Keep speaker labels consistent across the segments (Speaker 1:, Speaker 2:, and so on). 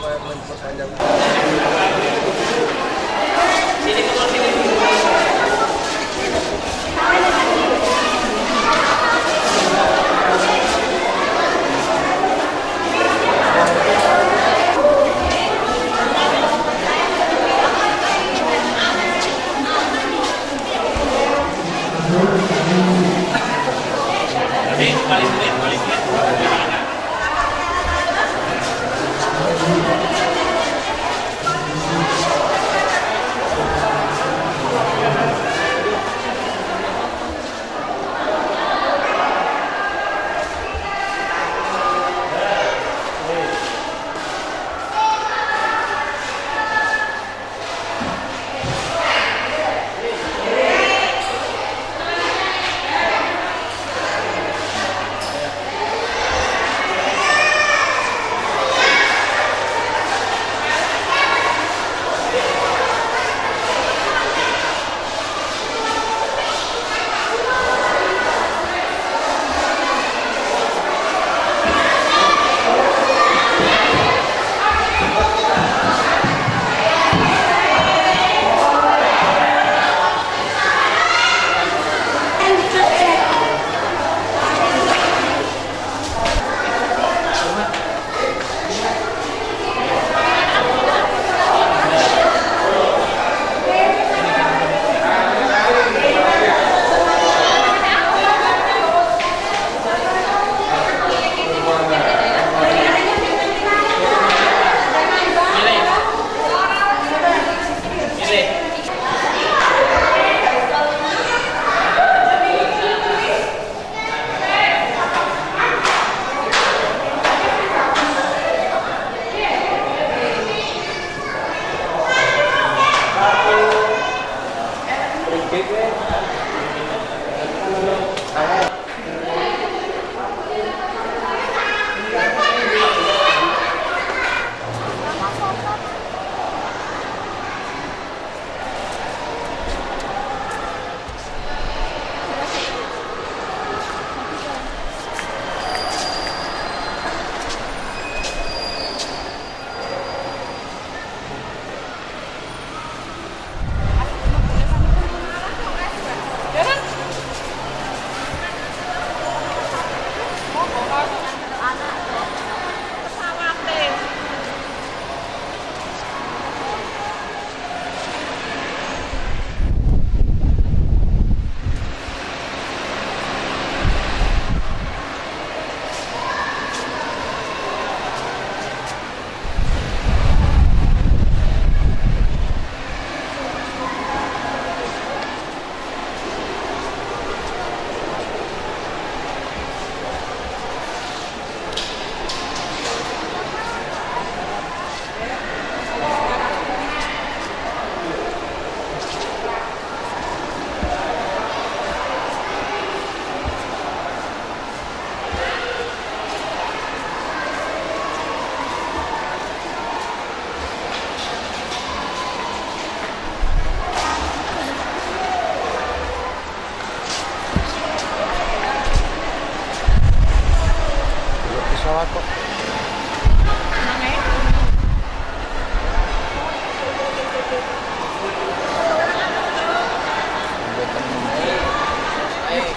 Speaker 1: memperpanjang. Sini, sini.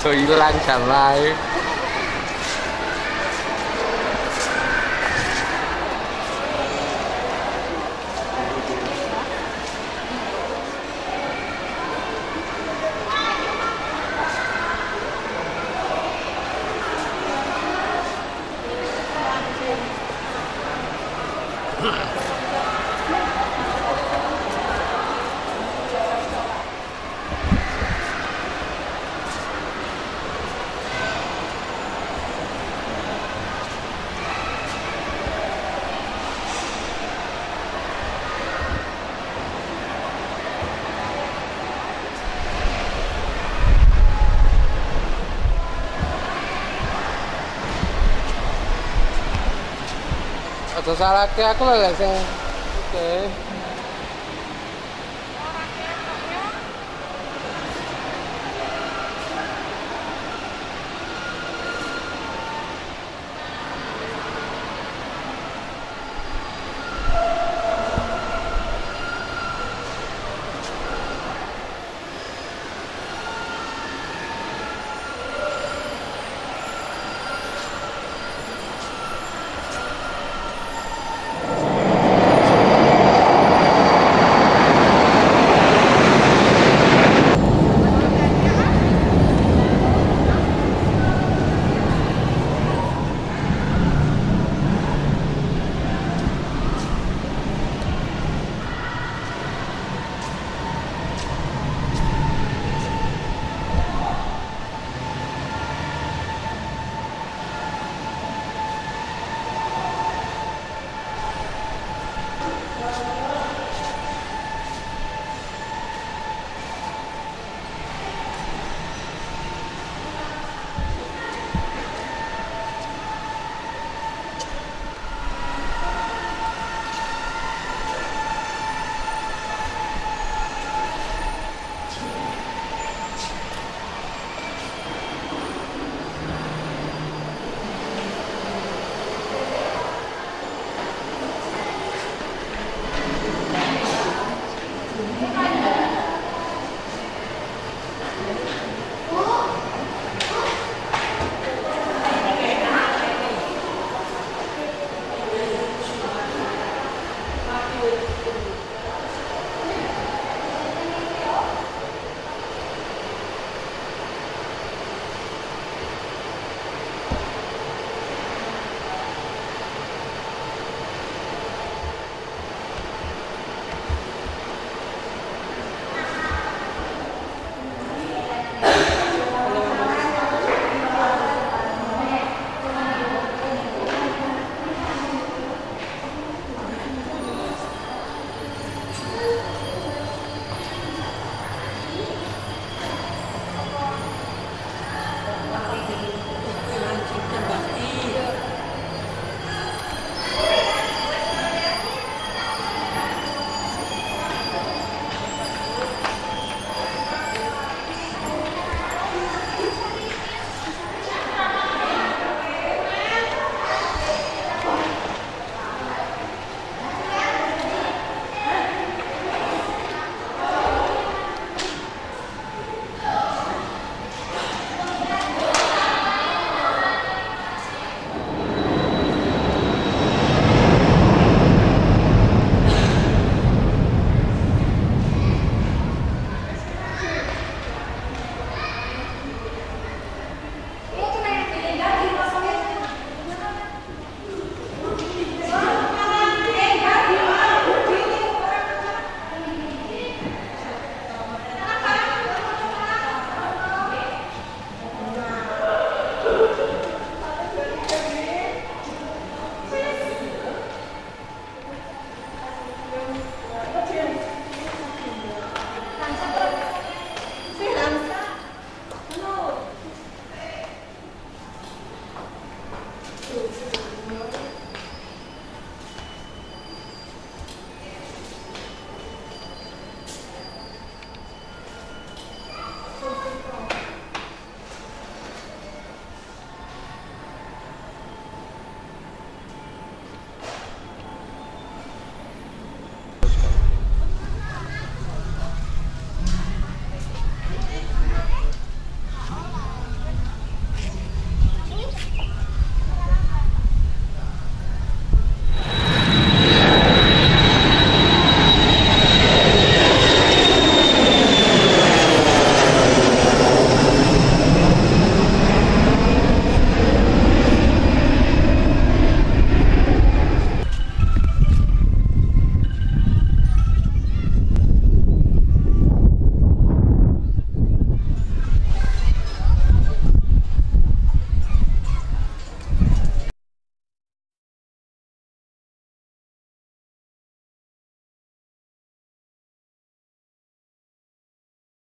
Speaker 1: So you lunch alive. pasar a qué a Oke. Okay.